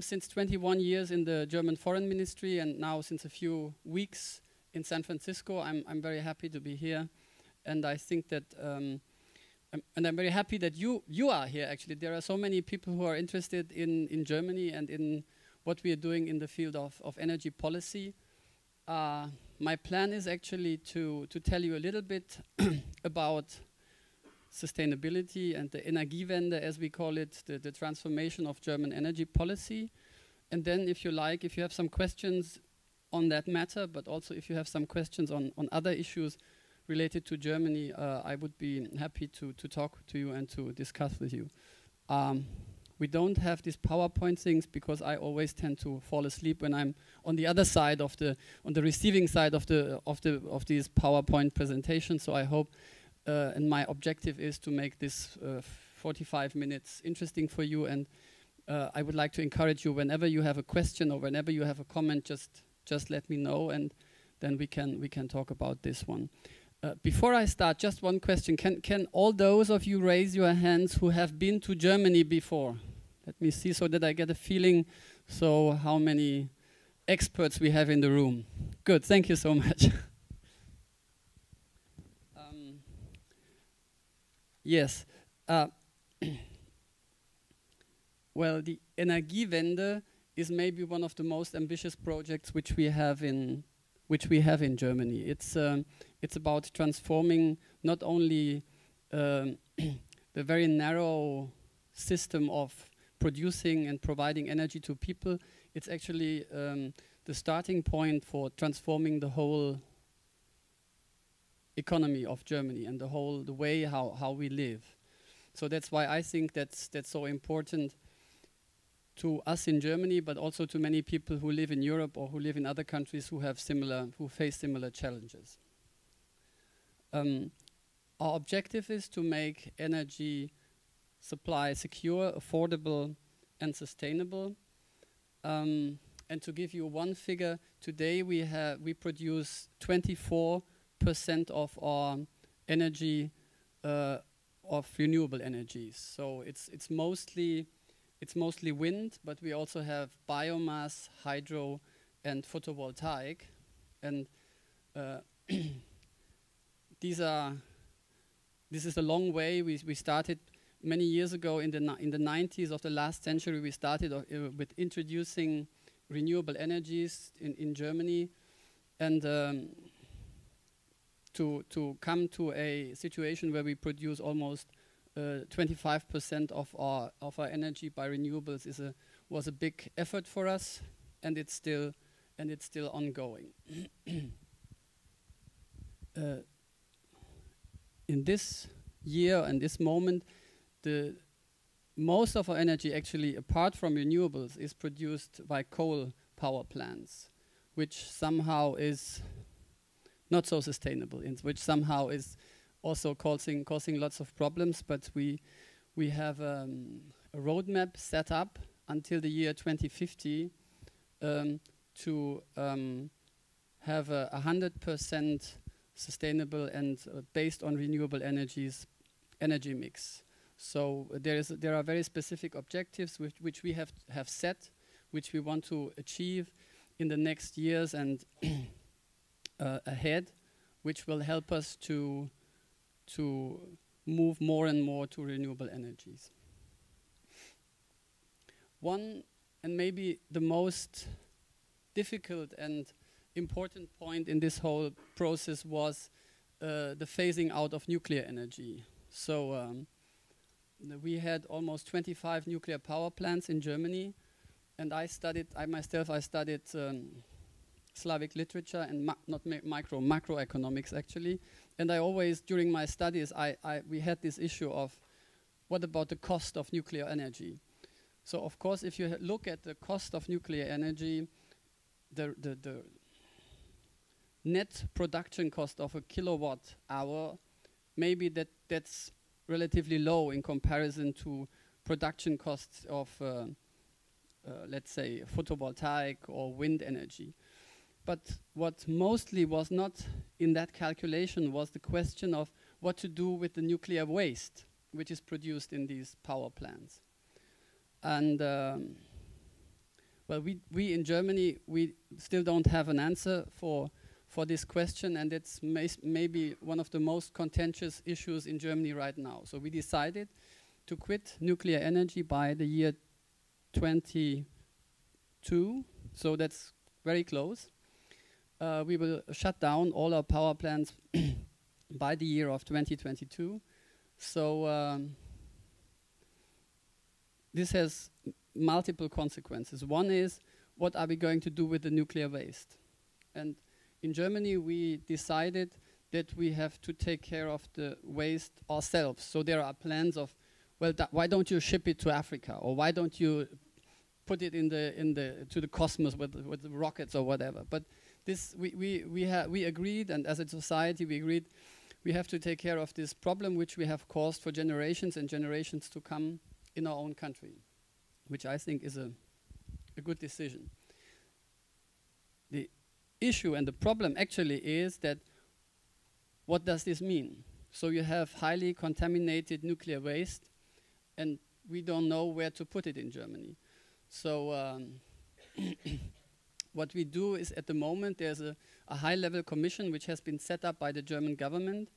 I'm since 21 years in the German Foreign Ministry and now since a few weeks in San Francisco. I'm, I'm very happy to be here. And I think that, um, I'm, and I'm very happy that you, you are here actually. There are so many people who are interested in, in Germany and in what we are doing in the field of, of energy policy. Uh, my plan is actually to, to tell you a little bit about sustainability and the Energiewende, as we call it, the, the transformation of German energy policy. And then, if you like, if you have some questions on that matter, but also if you have some questions on, on other issues related to Germany, uh, I would be happy to, to talk to you and to discuss with you. Um, we don't have these PowerPoint things because I always tend to fall asleep when I'm on the other side of the, on the receiving side of the, of the, of these PowerPoint presentations. So I hope uh, and my objective is to make this uh, 45 minutes interesting for you. And uh, I would like to encourage you whenever you have a question or whenever you have a comment, just just let me know, and then we can we can talk about this one. Uh, before I start, just one question: Can can all those of you raise your hands who have been to Germany before? Let me see, so that I get a feeling. So how many experts we have in the room? Good, thank you so much. Yes. Uh, well, the Energiewende is maybe one of the most ambitious projects which we have in which we have in Germany. It's um, it's about transforming not only um, the very narrow system of producing and providing energy to people. It's actually um, the starting point for transforming the whole economy of Germany and the whole the way how, how we live. So that's why I think that's that's so important to us in Germany, but also to many people who live in Europe or who live in other countries who have similar who face similar challenges. Um, our objective is to make energy supply secure, affordable, and sustainable. Um, and to give you one figure, today we have we produce 24 percent of our energy uh, of renewable energies. So it's it's mostly it's mostly wind, but we also have biomass, hydro, and photovoltaic, and uh, these are this is a long way. We we started many years ago in the in the 90s of the last century. We started uh, with introducing renewable energies in in Germany, and um, to to come to a situation where we produce almost 25% uh, of our of our energy by renewables is a was a big effort for us, and it's still and it's still ongoing. uh, in this year and this moment, the most of our energy actually, apart from renewables, is produced by coal power plants, which somehow is not so sustainable, which somehow is also causing causing lots of problems. But we we have um, a roadmap set up until the year 2050 um, to um, have a hundred percent sustainable and uh, based on renewable energies energy mix. So uh, there is there are very specific objectives which, which we have have set, which we want to achieve in the next years and uh, ahead, which will help us to, to move more and more to renewable energies. One, and maybe the most difficult and important point in this whole process was uh, the phasing out of nuclear energy. So um, we had almost 25 nuclear power plants in Germany, and I studied, I myself, I studied um, Slavic literature and not micro, macroeconomics actually. And I always, during my studies, I, I, we had this issue of what about the cost of nuclear energy? So of course, if you look at the cost of nuclear energy, the, the, the net production cost of a kilowatt hour, maybe that that's relatively low in comparison to production costs of, uh, uh, let's say, photovoltaic or wind energy. But what mostly was not in that calculation was the question of what to do with the nuclear waste which is produced in these power plants. And um, Well, we, we in Germany, we still don't have an answer for, for this question, and it's maybe one of the most contentious issues in Germany right now. So we decided to quit nuclear energy by the year 22, so that's very close. Uh, we will shut down all our power plants by the year of 2022. So um, this has multiple consequences. One is, what are we going to do with the nuclear waste? And in Germany, we decided that we have to take care of the waste ourselves. So there are plans of, well, why don't you ship it to Africa, or why don't you put it in the in the to the cosmos with with the rockets or whatever? But this we we we we agreed, and as a society, we agreed we have to take care of this problem which we have caused for generations and generations to come in our own country which I think is a, a good decision. The issue and the problem actually is that what does this mean? So you have highly contaminated nuclear waste, and we don't know where to put it in Germany. So um, what we do is at the moment there's a, a high-level commission which has been set up by the German government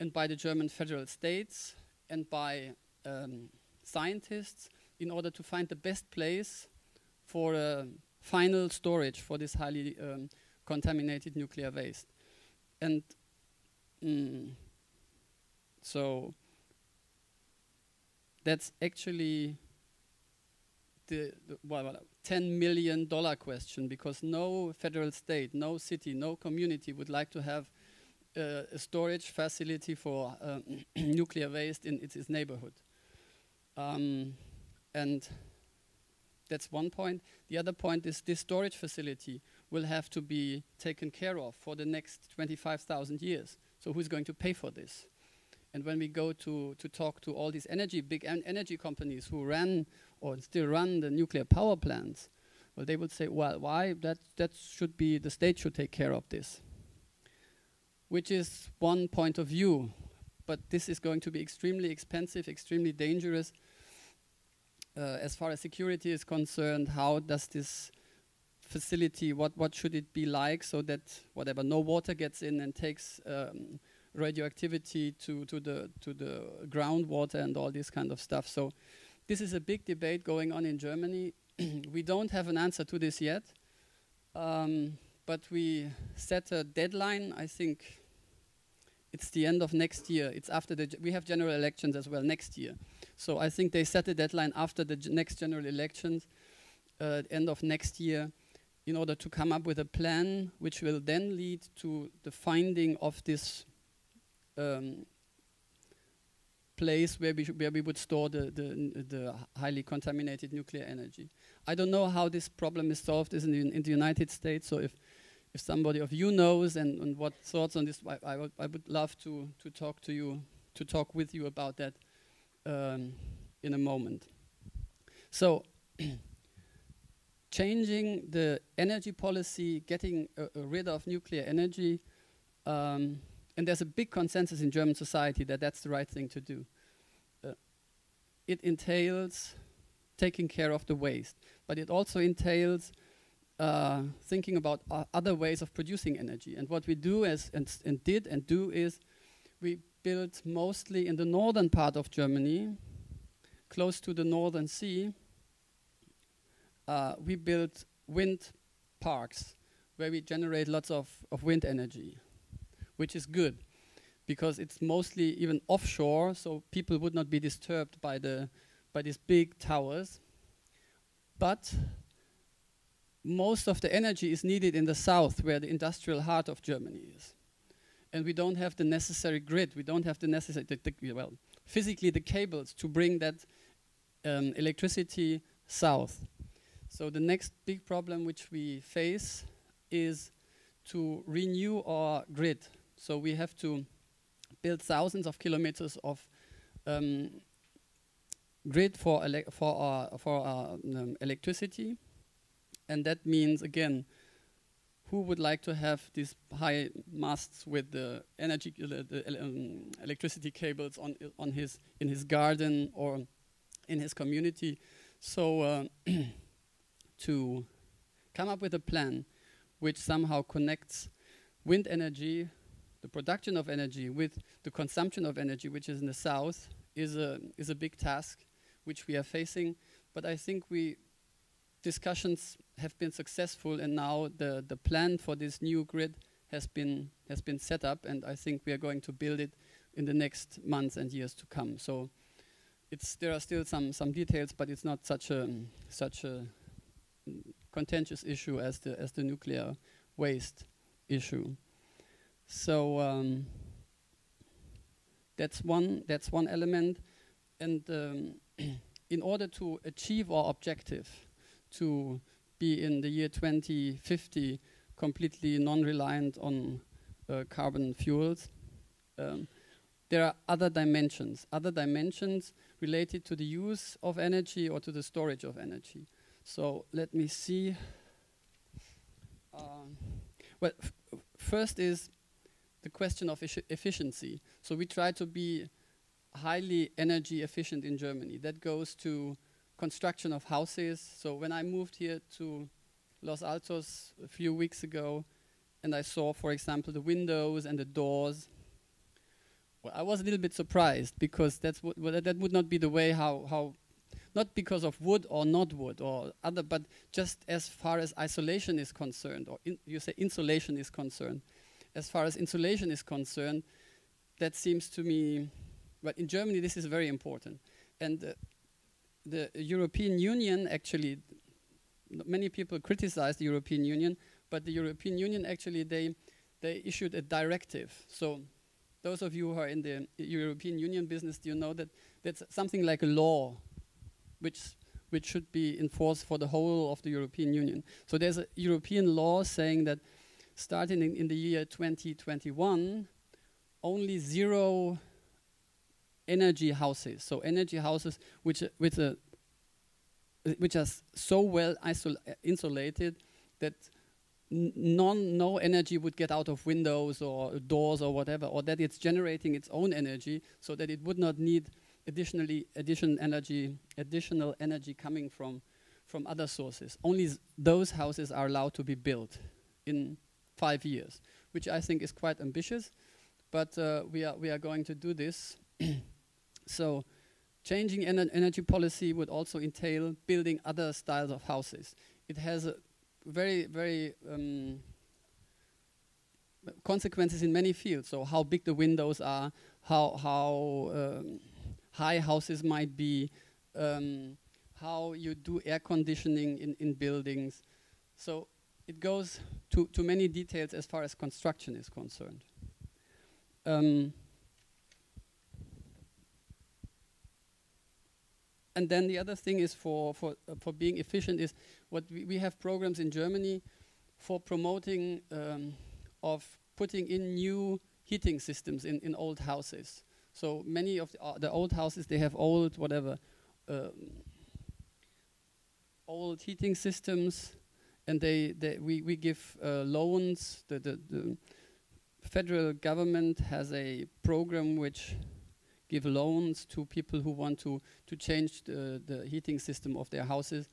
and by the German federal states and by um, scientists in order to find the best place for uh, final storage for this highly um, contaminated nuclear waste. And mm, so that's actually the, the well, $10 million question because no federal state, no city, no community would like to have uh, a storage facility for uh, nuclear waste in its, its neighborhood. Um, and that's one point. The other point is this storage facility will have to be taken care of for the next 25,000 years. So who's going to pay for this? And when we go to, to talk to all these energy, big en energy companies who ran or still run the nuclear power plants, well, they would say, well, why? That, that should be, the state should take care of this. Which is one point of view. But this is going to be extremely expensive, extremely dangerous, uh, as far as security is concerned, how does this facility, what, what should it be like so that whatever, no water gets in and takes um, radioactivity to, to, the, to the groundwater and all this kind of stuff. So this is a big debate going on in Germany. we don't have an answer to this yet, um, but we set a deadline, I think it's the end of next year. It's after the, we have general elections as well next year. So I think they set a deadline after the next general elections, uh, end of next year, in order to come up with a plan which will then lead to the finding of this um, place where we, where we would store the, the, the, highly contaminated nuclear energy. I don't know how this problem is solved in, the, in the United States, so if, if somebody of you knows and, and what thoughts on this, I, I, would, I would love to, to talk to you, to talk with you about that um, in a moment. So, changing the energy policy, getting uh, uh, rid of nuclear energy, um, and there's a big consensus in German society that that's the right thing to do. Uh, it entails taking care of the waste, but it also entails uh, thinking about other ways of producing energy. And what we do as and, and did and do is we built mostly in the northern part of Germany, close to the Northern Sea. Uh, we built wind parks where we generate lots of, of wind energy, which is good because it's mostly even offshore, so people would not be disturbed by the by these big towers. But most of the energy is needed in the south, where the industrial heart of Germany is and we don't have the necessary grid. We don't have the necessary, the, the, well, physically the cables to bring that um, electricity south. So the next big problem which we face is to renew our grid. So we have to build thousands of kilometers of um, grid for, for our, for our um, electricity. And that means, again, who would like to have these high masts with the energy, uh, the um, electricity cables on on his in his garden or in his community? So uh, to come up with a plan which somehow connects wind energy, the production of energy, with the consumption of energy, which is in the south, is a, is a big task which we are facing. But I think we discussions have been successful, and now the, the plan for this new grid has been has been set up, and I think we are going to build it in the next months and years to come. So it's there are still some some details, but it's not such a such a contentious issue as the as the nuclear waste issue. So um, that's one that's one element, and um, in order to achieve our objective, to be in the year 2050 completely non-reliant on uh, carbon fuels. Um, there are other dimensions, other dimensions related to the use of energy or to the storage of energy. So let me see. Um, well, first is the question of efficiency. So we try to be highly energy efficient in Germany. That goes to construction of houses. So when I moved here to Los Altos a few weeks ago, and I saw, for example, the windows and the doors, well, I was a little bit surprised because that's well, that would not be the way how, how not because of wood or not wood or other, but just as far as isolation is concerned, or you say insulation is concerned. As far as insulation is concerned, that seems to me, but in Germany this is very important. And uh, the European Union actually, many people criticize the European Union, but the European Union actually they they issued a directive. So those of you who are in the European Union business, do you know that that's something like a law which which should be enforced for the whole of the European Union. So there's a European law saying that starting in, in the year 2021, only zero energy houses, so energy houses which with a uh, which are so well insulated that non no energy would get out of windows or doors or whatever, or that it's generating its own energy, so that it would not need additionally additional energy additional energy coming from from other sources. Only those houses are allowed to be built in five years, which I think is quite ambitious. But uh, we are we are going to do this. so, changing ener energy policy would also entail building other styles of houses. It has a very very um, consequences in many fields. So, how big the windows are, how how um, high houses might be, um, how you do air conditioning in, in buildings. So it goes to, to many details as far as construction is concerned. Um, and then the other thing is for, for, uh, for being efficient is what we, we have programs in Germany for promoting um, of putting in new heating systems in, in old houses. So many of the, uh, the old houses, they have old, whatever, um, old heating systems, and they, they we, we give uh, loans. The, the, the federal government has a program which give loans to people who want to, to change the, the heating system of their houses,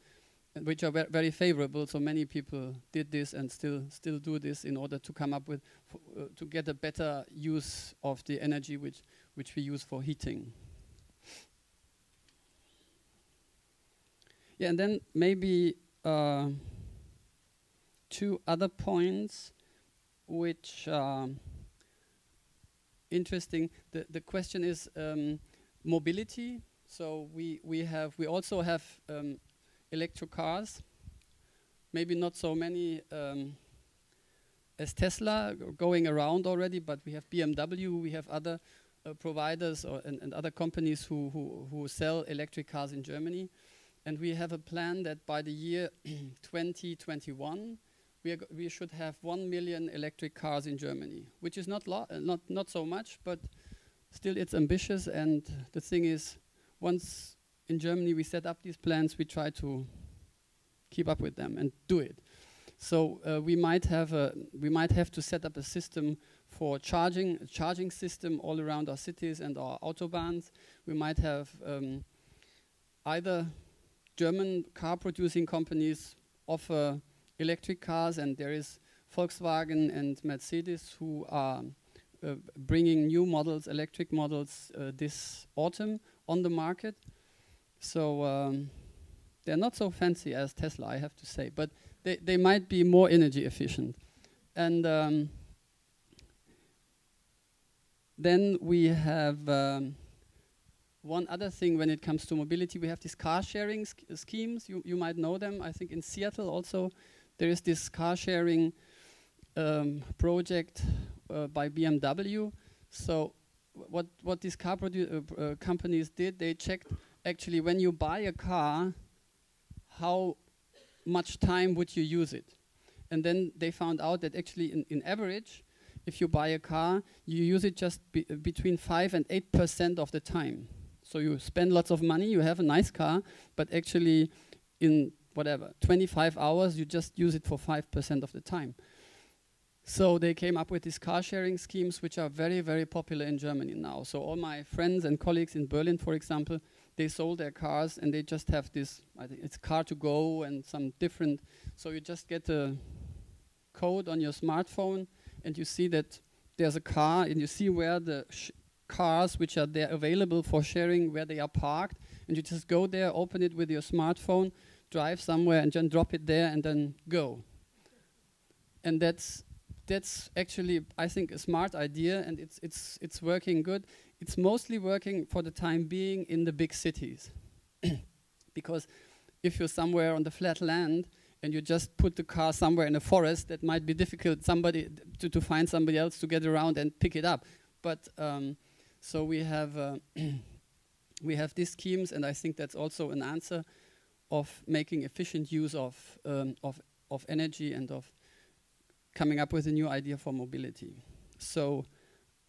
which are ver very favorable. So many people did this and still still do this in order to come up with uh, to get a better use of the energy which which we use for heating. Yeah, and then maybe uh, two other points which are interesting. The, the question is um, mobility. So we, we, have, we also have um, electric cars, maybe not so many um, as Tesla going around already, but we have BMW, we have other uh, providers and, and, other companies who, who, who sell electric cars in Germany. And we have a plan that by the year 2021, we, should have 1 million electric cars in Germany, which is not, uh, not, not so much, but still it's ambitious. And the thing is, once in Germany we set up these plans, we try to keep up with them and do it. So uh, we might have a, we might have to set up a system for charging, a charging system all around our cities and our autobahns. We might have um, either German car producing companies offer electric cars, and there is Volkswagen and Mercedes who are uh, bringing new models, electric models, uh, this autumn on the market. So um, they're not so fancy as Tesla, I have to say, but they, they might be more energy efficient. And um, then we have um, one other thing when it comes to mobility. We have these car sharing schemes. You, you might know them. I think in Seattle also there is this car sharing um, project uh, by BMW. So what what these car uh, uh, companies did, they checked actually when you buy a car, how much time would you use it? And then they found out that actually in, in average, if you buy a car, you use it just be between 5 and 8% of the time. So you spend lots of money, you have a nice car, but actually in whatever, 25 hours, you just use it for 5% of the time. So they came up with these car sharing schemes, which are very, very popular in Germany now. So all my friends and colleagues in Berlin, for example, they sold their cars and they just have this, I think it's car2go and some different, so you just get a code on your smartphone and you see that there's a car and you see where the cars which are there available for sharing, where they are parked, and you just go there, open it with your smartphone, drive somewhere and then drop it there and then go. And that's that's actually I think a smart idea and it's it's it's working good. It's mostly working for the time being in the big cities. because if you're somewhere on the flat land and you just put the car somewhere in a forest, that might be difficult somebody to, to find somebody else to get around and pick it up. But um, so we have uh, we have these schemes, and I think that's also an answer of making efficient use of um, of of energy and of coming up with a new idea for mobility. So,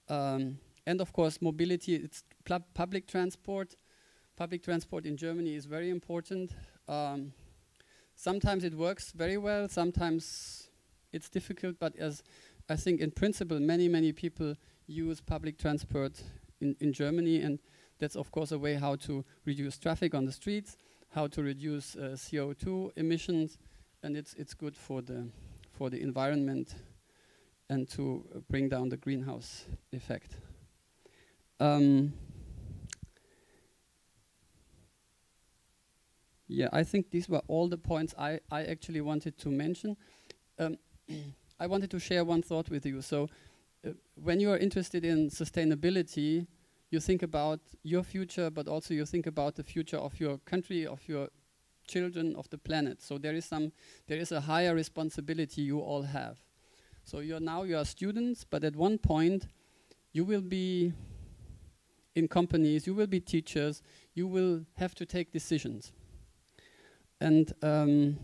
um, and of course, mobility. It's public transport. Public transport in Germany is very important. Um, sometimes it works very well, sometimes it's difficult, but as I think in principle, many, many people use public transport in, in Germany, and that's of course a way how to reduce traffic on the streets, how to reduce uh, CO2 emissions, and it's, it's good for the, for the environment and to uh, bring down the greenhouse effect. Um, Yeah, I think these were all the points I, I actually wanted to mention. Um, I wanted to share one thought with you. So, uh, when you are interested in sustainability, you think about your future, but also you think about the future of your country, of your children, of the planet. So there is some, there is a higher responsibility you all have. So you're now you are students, but at one point, you will be in companies, you will be teachers, you will have to take decisions. And um,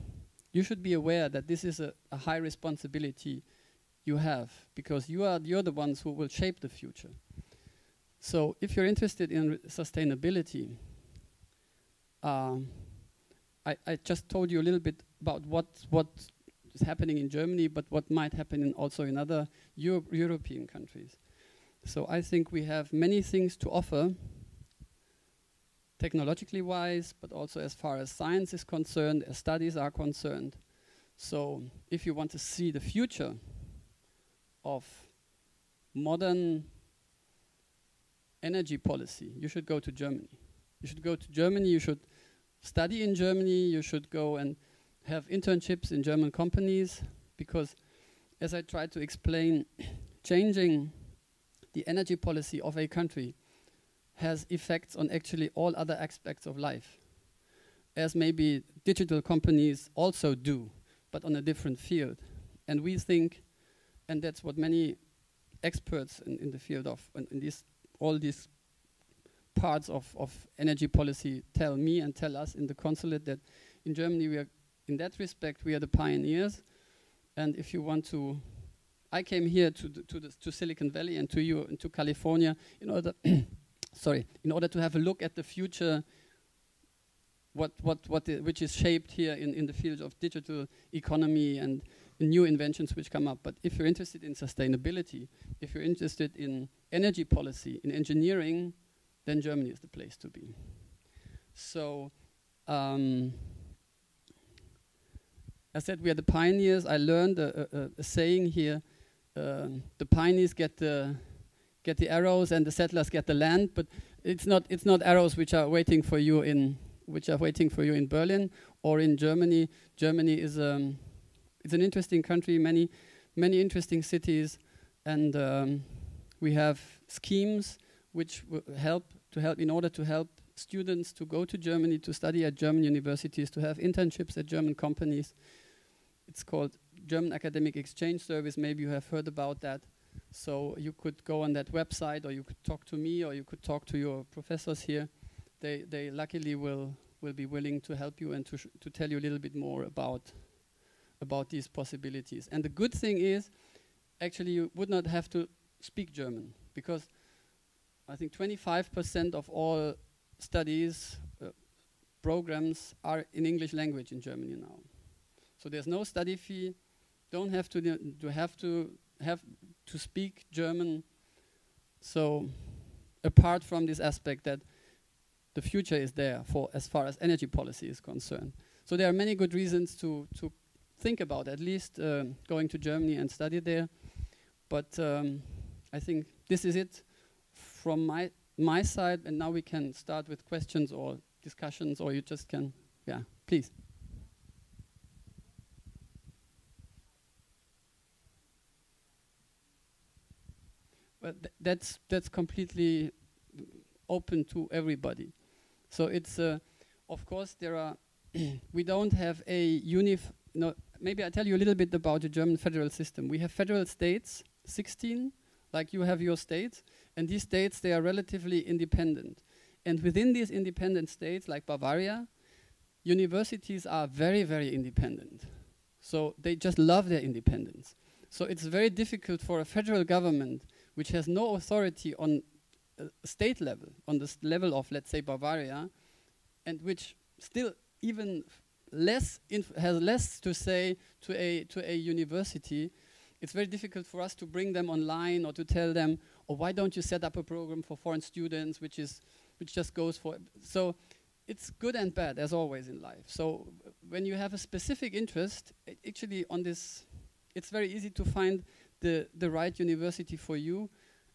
you should be aware that this is a, a, high responsibility you have because you are you're the ones who will shape the future. So if you're interested in sustainability, um, I, I just told you a little bit about what what is happening in Germany, but what might happen in also in other Euro European countries. So I think we have many things to offer technologically wise, but also as far as science is concerned, as studies are concerned. So if you want to see the future of modern energy policy, you should go to Germany. You should go to Germany, you should study in Germany, you should go and have internships in German companies, because as I tried to explain, changing the energy policy of a country has effects on actually all other aspects of life, as maybe digital companies also do, but on a different field. And we think, and that's what many experts in, in the field of, in, in these, all these parts of, of energy policy tell me and tell us in the consulate that in Germany we are, in that respect, we are the pioneers. And if you want to, I came here to, to, to Silicon Valley and to you and to California in order sorry, in order to have a look at the future, what, what, what which is shaped here in, in the field of digital economy and new inventions which come up. But if you're interested in sustainability, if you're interested in energy policy, in engineering, then Germany is the place to be. So, um, I said we are the pioneers. I learned a, a, a saying here: um, the pioneers get the get the arrows, and the settlers get the land. But it's not it's not arrows which are waiting for you in which are waiting for you in Berlin or in Germany. Germany is um, it's an interesting country, many many interesting cities, and um, we have schemes which help to help in order to help students to go to Germany to study at German universities, to have internships at German companies. It's called German Academic Exchange Service. Maybe you have heard about that. So you could go on that website, or you could talk to me, or you could talk to your professors here. They they luckily will will be willing to help you and to to tell you a little bit more about about these possibilities. And the good thing is, actually, you would not have to speak German because I think 25% of all studies uh, programs are in English language in Germany now. So there's no study fee. Don't have to to have to have to speak German. So apart from this aspect that the future is there for as far as energy policy is concerned. So there are many good reasons to to think about at least uh, going to Germany and study there. But um, I think this is it from my my side, and now we can start with questions or discussions, or you just can, yeah, please. But th that's that's completely open to everybody. So it's, uh, of course, there are. we don't have a unif. No, maybe I tell you a little bit about the German federal system. We have federal states, 16, like you have your states, and these states, they are relatively independent. And within these independent states, like Bavaria, universities are very, very independent. So they just love their independence. So it's very difficult for a federal government, which has no authority on a state level, on the level of, let's say, Bavaria, and which still even less has less to say to a to a university. It's very difficult for us to bring them online or to tell them, or why don't you set up a program for foreign students, which is which just goes for so it's good and bad as always in life. So when you have a specific interest, actually on this, it's very easy to find the the right university for you,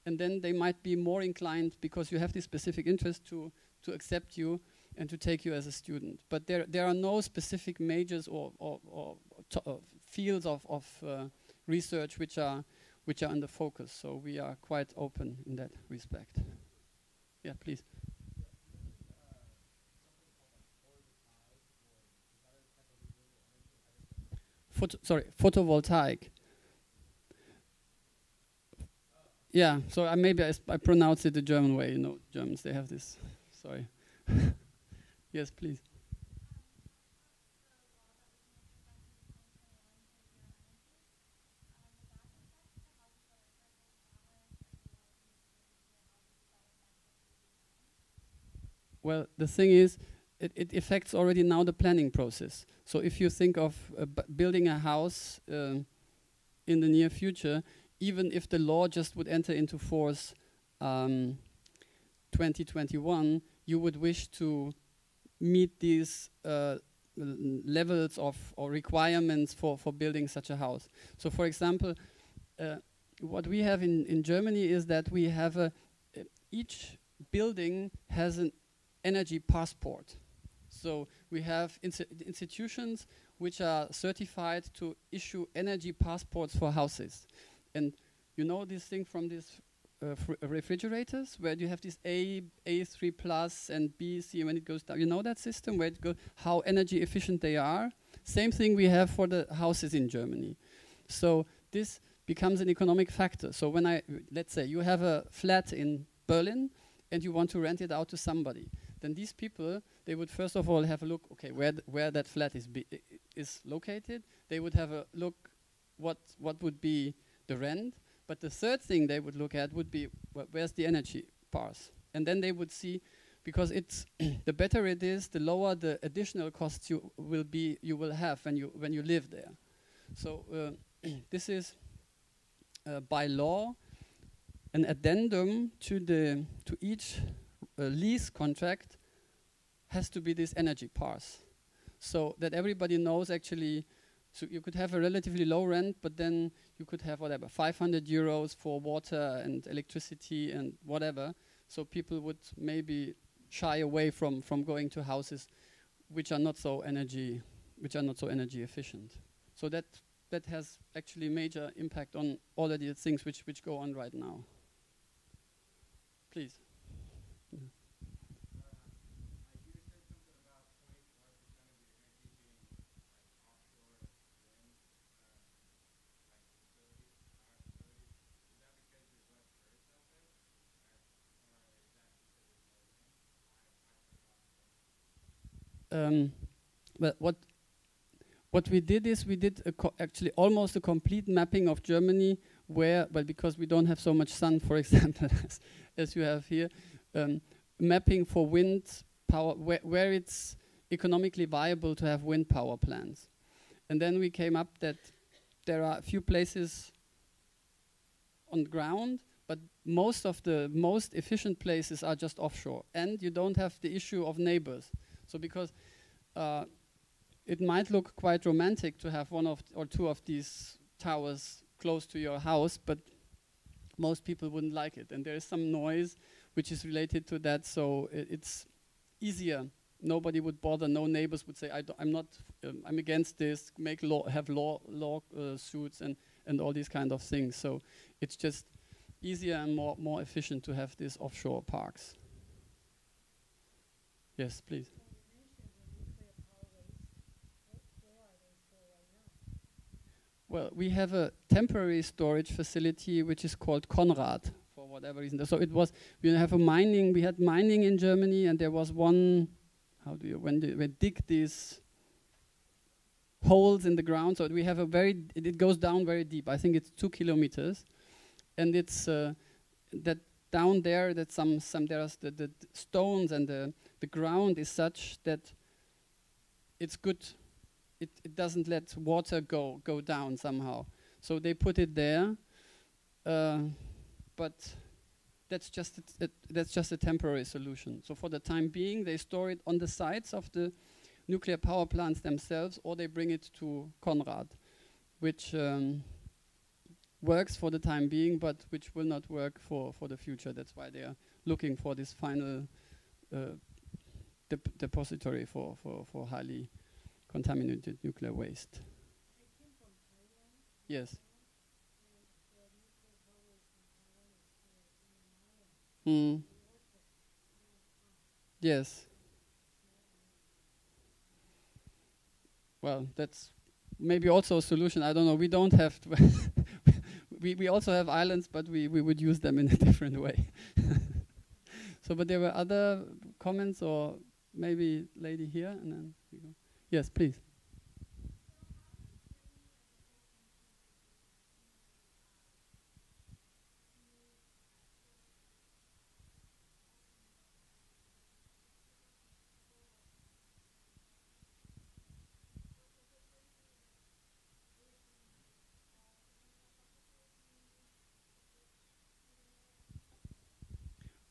and then they might be more inclined because you have this specific interest to to accept you and to take you as a student. But there there are no specific majors or or, or uh, fields of of uh, research which are which are under focus. So we are quite open in that respect. Yeah, please. Photo, sorry, photovoltaic. Yeah, so I maybe I, I pronounce it the German way. You know, Germans they have this. Sorry. yes, please. Well, the thing is, it, it, affects already now the planning process. So if you think of uh, building a house uh, in the near future, even if the law just would enter into force um, 2021, you would wish to meet these uh, levels of or requirements for, for building such a house. So for example, uh, what we have in, in Germany is that we have a, each building has an energy passport. So we have institutions which are certified to issue energy passports for houses. And you know this thing from these uh, refrigerators where you have this A, A3 plus and B, C, when it goes down, you know that system where it goes, how energy efficient they are? Same thing we have for the houses in Germany. So this becomes an economic factor. So when I, let's say you have a flat in Berlin and you want to rent it out to somebody then these people they would first of all have a look okay where th where that flat is is located. They would have a look what what would be the rent. But the third thing they would look at would be wh where's the energy pass and then they would see because it's the better it is the lower the additional costs you will be you will have when you when you live there. So uh, this is uh, by law an addendum to the to each a lease contract has to be this energy pass. So that everybody knows actually So you could have a relatively low rent, but then you could have whatever 500 euros for water and electricity and whatever. So people would maybe shy away from from going to houses which are not so energy which are not so energy efficient. So that that has actually major impact on all of the things which which go on right now. Please. Um, well, what what we did is we did actually almost a complete mapping of Germany where, well, because we don't have so much sun, for example, as, as you have here, um, mapping for wind power, where, where it's economically viable to have wind power plants. And then we came up that there are a few places on ground, but most of the most efficient places are just offshore. And you don't have the issue of neighbors. So because uh, it might look quite romantic to have one of or two of these towers close to your house, but most people wouldn't like it. And there is some noise which is related to that, so it's easier. Nobody would bother. No neighbors would say, I am not. Um, I'm against this." Make law, have law law uh, suits and and all these kind of things. So it's just easier and more more efficient to have these offshore parks. Yes, please. Well, we have a temporary storage facility which is called Konrad for whatever reason. So it was we have a mining. We had mining in Germany, and there was one. How do you when they, we dig these holes in the ground? So we have a very. It, it, goes down very deep. I think it's two kilometers, and it's uh, that down there that some some there's the, the stones and the the ground is such that it's good it, it doesn't let water go go down somehow. So they put it there, uh, but that's just a, that's just a temporary solution. So for the time being, they store it on the sites of the nuclear power plants themselves, or they bring it to Konrad, which um, works for the time being, but which will not work for for the future. That's why they are looking for this final uh, dep depository for for for highly contaminated nuclear waste. Yes. Mm. Yes. Well, that's maybe also a solution. I don't know. We don't have. we we also have islands, but we we would use them in a different way. so, but there were other comments, or maybe lady here, and then go. Yes, please.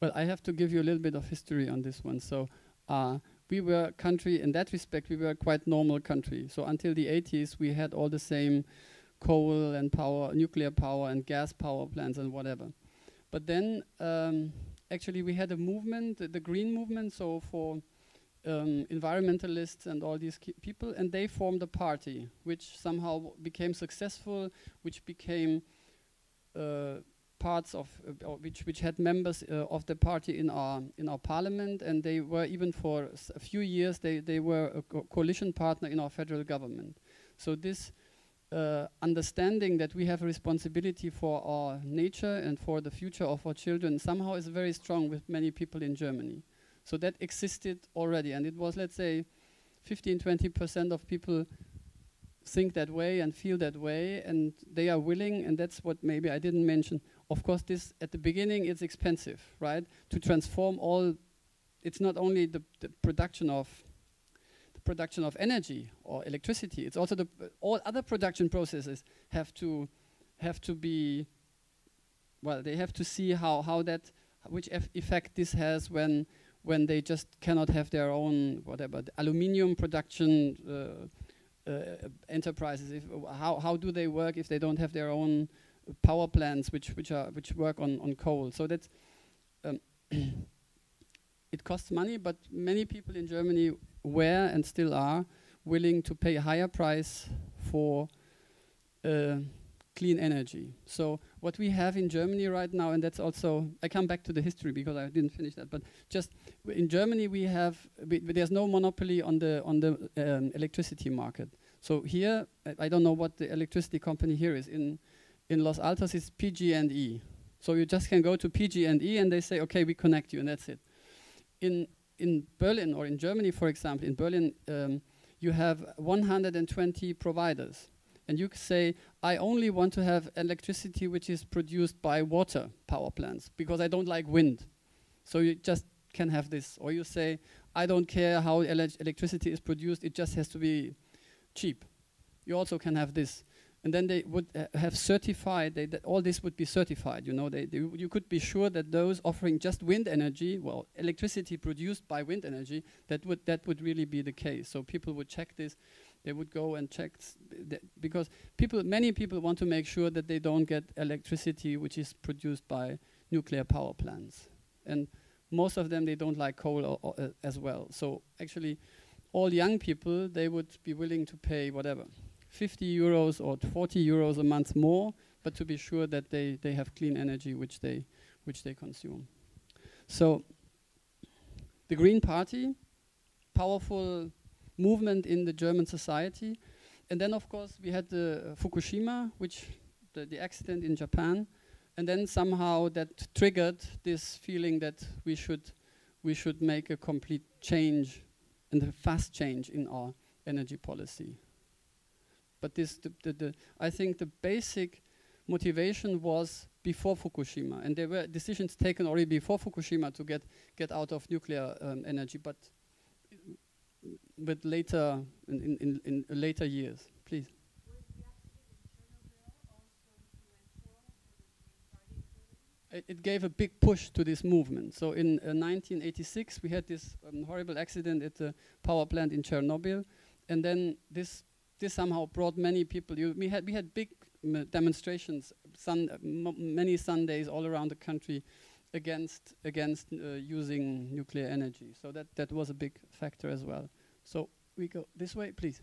Well, I have to give you a little bit of history on this one. So, uh, we were a country in that respect we were a quite normal country. So until the 80s we had all the same coal and power nuclear power and gas power plants and whatever. But then um, actually we had a movement the, green movement so for um, environmentalists and all these people and they formed a party which somehow became successful which became uh, parts of uh, which which had members uh, of the party in our in our parliament, and they were even for a few years they they were a co coalition partner in our federal government. So this uh, understanding that we have a responsibility for our nature and for the future of our children somehow is very strong with many people in Germany. So that existed already, and it was let's say 15, 20 percent of people think that way and feel that way, and they are willing, and that's what maybe I didn't mention, of course, this at the beginning it's expensive, right? To transform all, it's not only the, the production of the production of energy or electricity. It's also the all other production processes have to have to be well. They have to see how how that which effect this has when when they just cannot have their own whatever the aluminium production. Uh, uh, enterprises. If, how, how do they work if they don't have their own power plants which, which, are, which work on, on coal? So that's, um it costs money, but many people in Germany were and still are willing to pay a higher price for uh, clean energy. So what we have in Germany right now, and that's also, I come back to the history because I didn't finish that, but just in Germany we have, there's no monopoly on the, on the um, electricity market. So here, I, I don't know what the electricity company here is. In, in Los Altos it's PG&E. So you just can go to PG&E and they say, okay, we connect you and that's it. In, in Berlin or in Germany, for example, in Berlin, um, you have 120 providers. And you say, I only want to have electricity which is produced by water power plants because I don't like wind. So you just can have this. Or you say, I don't care how ele electricity is produced, it just has to be cheap. You also can have this and then they would uh, have certified that all this would be certified you know they, they you could be sure that those offering just wind energy well electricity produced by wind energy that would that would really be the case. So people would check this they would go and check because people many people want to make sure that they don't get electricity which is produced by nuclear power plants. And most of them they don't like coal uh, as well. So actually all young people they would be willing to pay whatever 50 euros or 40 euros a month more, but to be sure that they, they have clean energy which they, which they consume. So the Green Party, powerful movement in the German society. And then, of course, we had the uh, Fukushima, which the, the accident in Japan. And then somehow that triggered this feeling that we should, we should make a complete change and a fast change in our energy policy. But this, the, the, the, I think the basic motivation was before Fukushima, and there were decisions taken already before Fukushima to get get out of nuclear um, energy, but but later in, in, in later years, please. It, it, gave a big push to this movement. So in uh, 1986, we had this um, horrible accident at the power plant in Chernobyl, and then this this somehow brought many people. You, we had we had big demonstrations, sun, many Sundays all around the country against against uh, using nuclear energy. So that that was a big factor as well. So we go this way, please.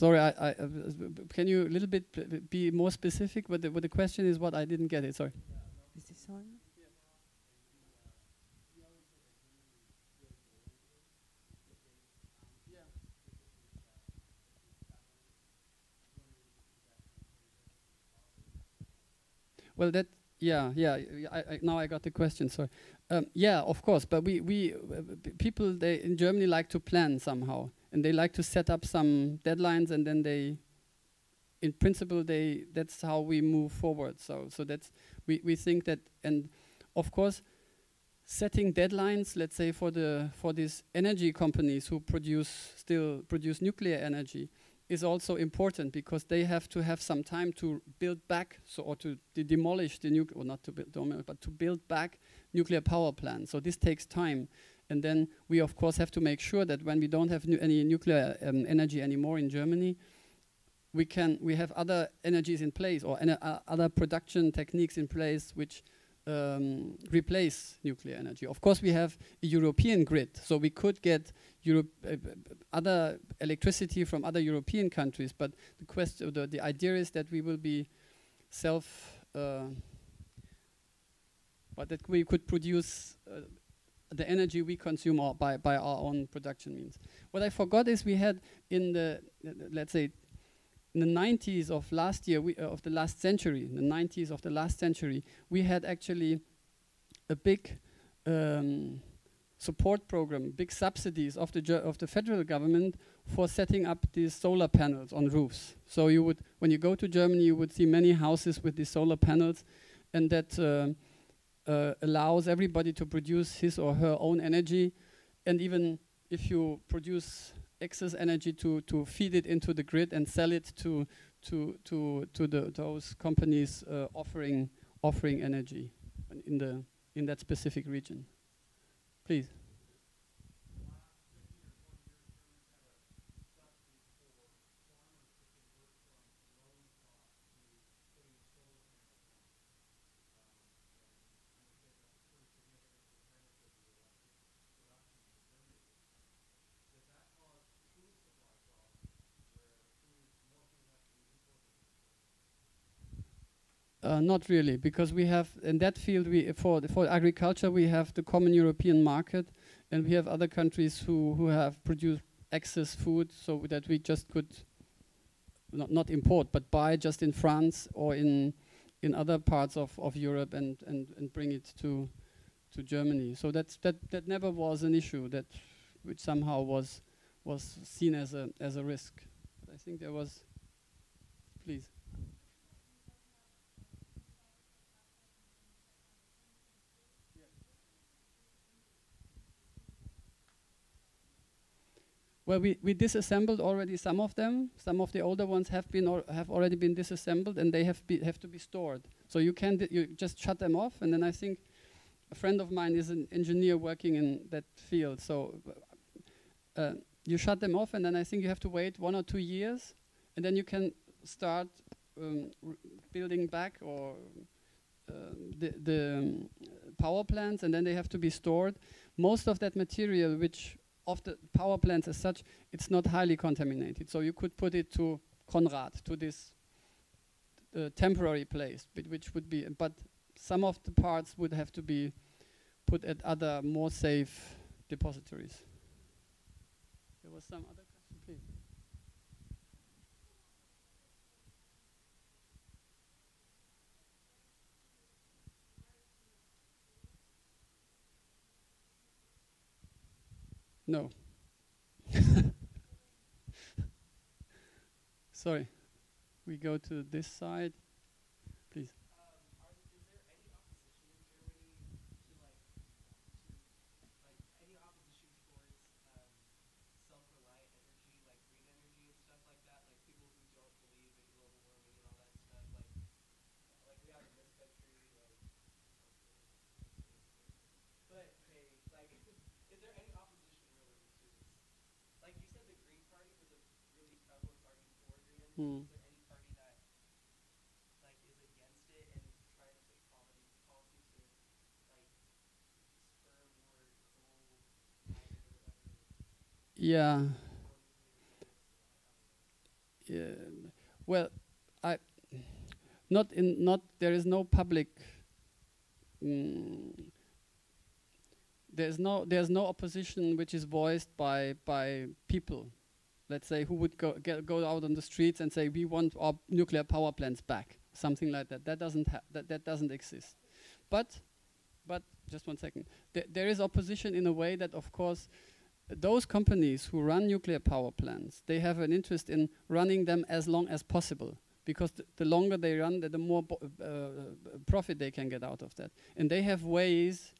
Sorry, I, I uh, can you a little bit be more specific? What the, what the question is? What I didn't get it. Sorry. Is this on? Well, that yeah yeah. I, I now I got the question. Sorry. Um, yeah, of course. But we we uh, people they in Germany like to plan somehow and they like to set up some deadlines and then they in principle they that's how we move forward. So so that's we we think that and of course setting deadlines let's say for the for these energy companies who produce still produce nuclear energy is also important because they have to have some time to build back so or to de demolish the nuclear or not to build but to build back nuclear power plants. So this takes time and then we, of course, have to make sure that when we don't have nu any nuclear um, energy anymore in Germany, we can we have other energies in place or uh, other production techniques in place which um, replace nuclear energy. Of course, we have a European grid, so we could get uh, other electricity from other European countries. But the question, the, the idea is that we will be self, uh, but that we could produce uh, the energy we consume by, by our own production means. What I forgot is we had in the, uh, let's say, in the 90s of last year, we, uh, of the last century, in the 90s of the last century, we had actually a big um, support program, big subsidies of the of the federal government for setting up these solar panels on roofs. So you would, when you go to Germany, you would see many houses with these solar panels, and that uh, uh, allows everybody to produce his or her own energy, and even if you produce excess energy to to feed it into the grid and sell it to to to to the those companies uh, offering offering energy in the in that specific region. Please. Uh, not really, because we have in that field we for for agriculture we have the common European market, and we have other countries who who have produced excess food, so that we just could not not import but buy just in France or in in other parts of, of Europe and, and, and bring it to to Germany. So that's that that never was an issue that which somehow was was seen as a as a risk. But I think there was please. Well, we, we disassembled already some of them. Some of the older ones have been or have already been disassembled, and they have have to be stored. So you can you just shut them off, and then I think a friend of mine is an engineer working in that field. So uh, you shut them off, and then I think you have to wait one or two years, and then you can start um, building back or uh, the, the um, power plants, and then they have to be stored. Most of that material, which of the power plants as such, it's not highly contaminated. So you could put it to Konrad, to this uh, temporary place, which would be, but some of the parts would have to be put at other more safe depositories. There was some other No. Sorry. We go to this side. Please. Hmm. Yeah. Yeah. Well, I not in not there is no public. Mm, there's no there's no opposition which is voiced by by people let's say, who would go, get, go out on the streets and say, we want our nuclear power plants back, something like that. That doesn't, that, that doesn't exist. But, but just one second. Th there is opposition in a way that, of course, those companies who run nuclear power plants, they have an interest in running them as long as possible because th the longer they run, the, the more uh, profit they can get out of that. And they have ways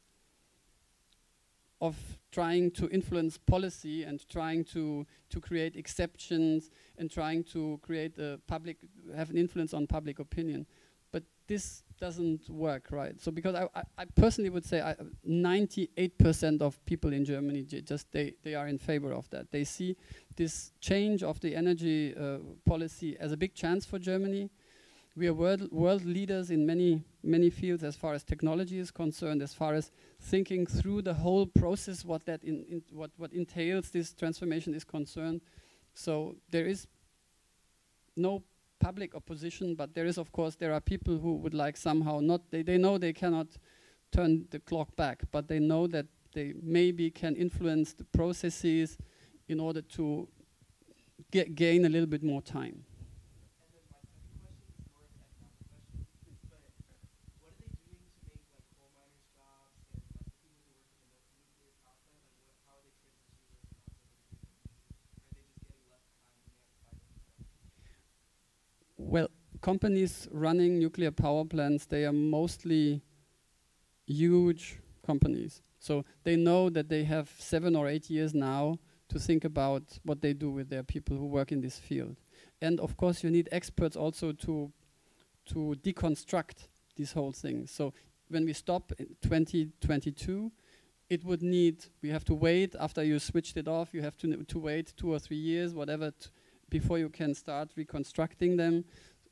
of trying to influence policy and trying to to create exceptions and trying to create a public have an influence on public opinion. But this doesn't work right? So because i, I, I personally would say 98% of people in germany just they they are in favor of that. They see this change of the energy uh, policy as a big chance for germany we are world, world leaders in many, many fields as far as technology is concerned, as far as thinking through the whole process, what that in, in what, what entails this transformation is concerned. So there is no public opposition, but there is, of course, there are people who would like somehow not, they, they know they cannot turn the clock back, but they know that they maybe can influence the processes in order to gain a little bit more time. Companies running nuclear power plants, they are mostly huge companies. So they know that they have seven or eight years now to think about what they do with their people who work in this field. And of course, you need experts also to to deconstruct this whole thing. So when we stop in 2022, it would need we have to wait after you switched it off. You have to to wait two or three years, whatever, before you can start reconstructing them,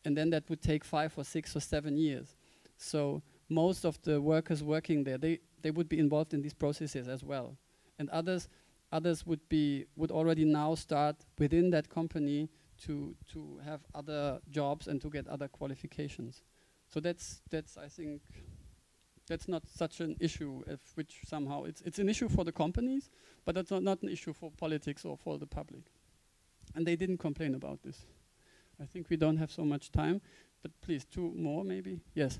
and then that would take five or six or seven years. So most of the workers working there, they they would be involved in these processes as well, and others others would be would already now start within that company to to have other jobs and to get other qualifications. So that's that's I think that's not such an issue if which somehow it's it's an issue for the companies, but that's not, not an issue for politics or for the public. And they didn't complain about this. I think we don't have so much time, but please two more maybe. Yes.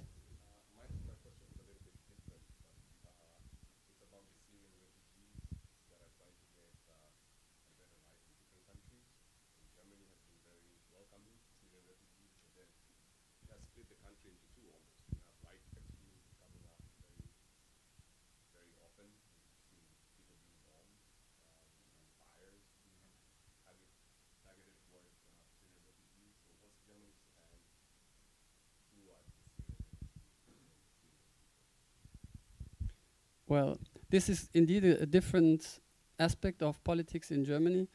Well, this is indeed a, a different aspect of politics in Germany.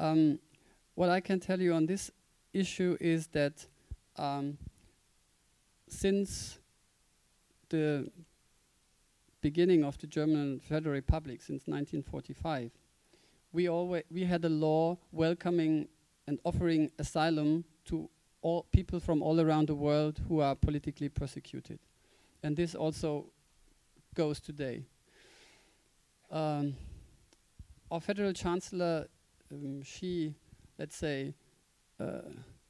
Um, what I can tell you on this issue is that um, since the beginning of the German Federal Republic, since 1945, we always we had a law welcoming and offering asylum to all people from all around the world who are politically persecuted, and this also goes today um, our federal chancellor, um, she, let's say, uh,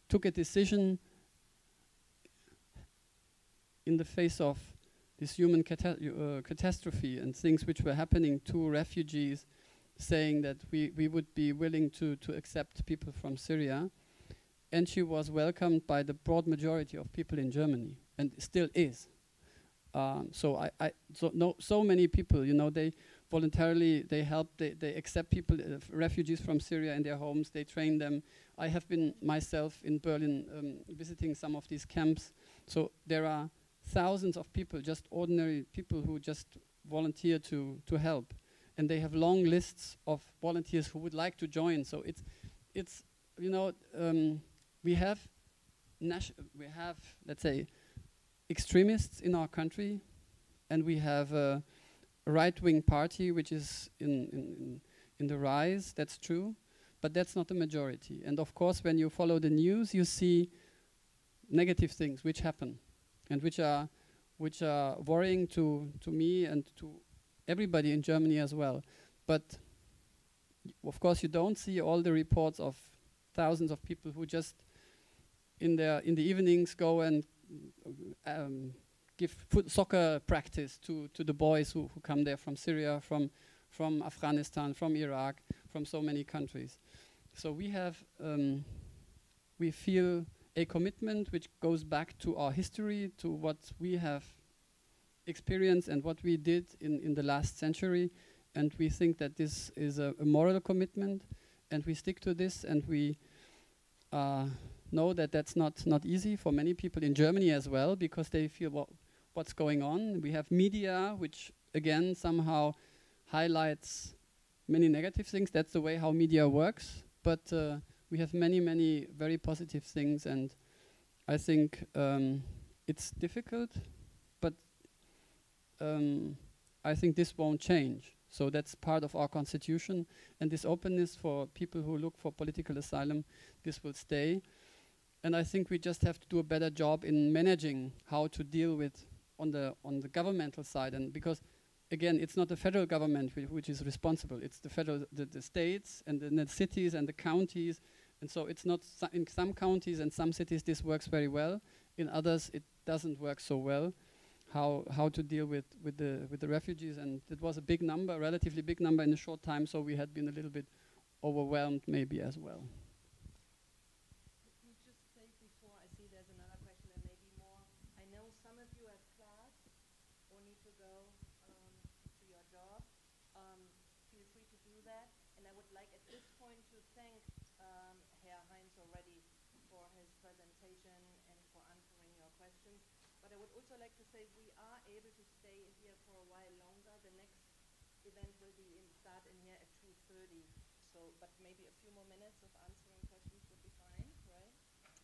took a decision in the face of this human cata uh, catastrophe and things which were happening to refugees, saying that we, we would be willing to, to accept people from Syria. And she was welcomed by the broad majority of people in Germany, and still is. Um, so I, I so no, so many people, you know, they voluntarily they help they, they accept people uh, refugees from syria in their homes. They train them. I have been myself in berlin um, visiting some of these camps. So there are thousands of people just ordinary people who just volunteer to to help. And they have long lists of volunteers who would like to join. So it's it's you know um, we have we have let's say extremists in our country and we have uh, right-wing party which is in, in, in the rise, that's true, but that's not the majority. And of course, when you follow the news, you see negative things which happen and which are, which are worrying to, to me and to everybody in Germany as well. But of course, you don't see all the reports of thousands of people who just in their in the evenings go and um, give soccer practice to, to the boys who, who come there from Syria, from, from Afghanistan, from Iraq, from so many countries. So we have, um, we feel a commitment which goes back to our history, to what we have experienced and what we did in, in the last century. And we think that this is a, a moral commitment, and we stick to this, and we uh, know that that's not, not easy for many people in Germany as well, because they feel, well, what's going on. We have media, which again somehow highlights many negative things. That's the way how media works. But uh, we have many, many very positive things, and I think um, it's difficult, but um, I think this won't change. So that's part of our constitution, and this openness for people who look for political asylum, this will stay. And I think we just have to do a better job in managing how to deal with on the on the governmental side, and because again, it's not the federal government whi which is responsible. It's the federal, the, the states and the, the, cities and the counties, and so it's not in some counties and some cities this works very well. In others, it doesn't work so well. How how to deal with with the with the refugees, and it was a big number, relatively big number in a short time. So we had been a little bit overwhelmed, maybe as well. To go um, to your job, um, feel free to do that. And I would like at this point to thank um, Herr Heinz already for his presentation and for answering your questions. But I would also like to say we are able to stay here for a while longer. The next event will be in, start in here at 2.30. So, but maybe a few more minutes of answering questions would be fine, right?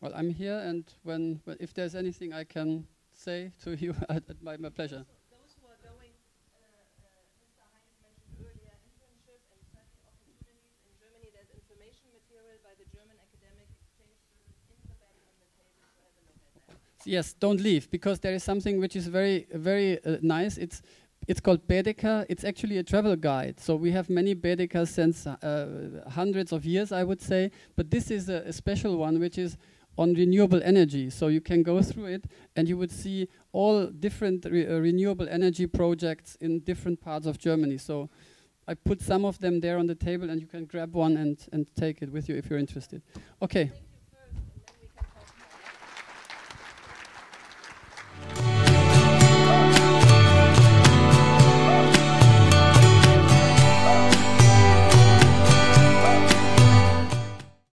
Well, I'm here, and when, when if there's anything I can say to you, my, my pleasure. So those who are going, uh, uh, Mr. Heinz mentioned earlier internship and study opportunities in Germany. There's information material by the German Academic Exchange Service in the back on the table, so have a look at that. Yes, don't leave because there is something which is very, very uh, nice. It's it's called Baedeker. It's actually a travel guide. So we have many Baedekers since uh, hundreds of years, I would say. But this is a, a, special one, which is on renewable energy. So you can go through it, and you would see all different re uh, renewable energy projects in different parts of Germany. So I put some of them there on the table, and you can grab one and and take it with you if you're interested. Okay.